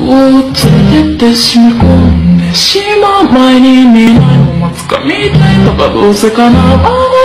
を連れてって染み込んでしまう前に見ないもつかみたいとかどうせかわない。